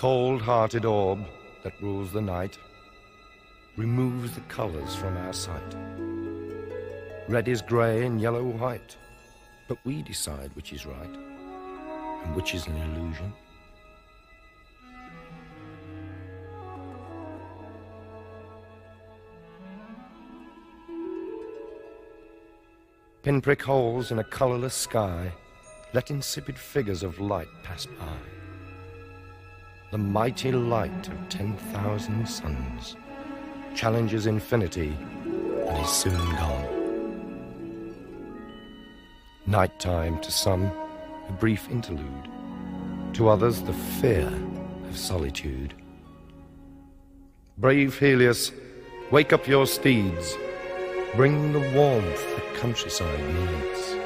cold-hearted orb that rules the night removes the colors from our sight. Red is gray and yellow white, but we decide which is right and which is an illusion. Pinprick holes in a colorless sky let insipid figures of light pass by the mighty light of 10,000 suns challenges infinity and is soon gone. Nighttime to some, a brief interlude, to others, the fear of solitude. Brave Helios, wake up your steeds, bring the warmth the countryside needs.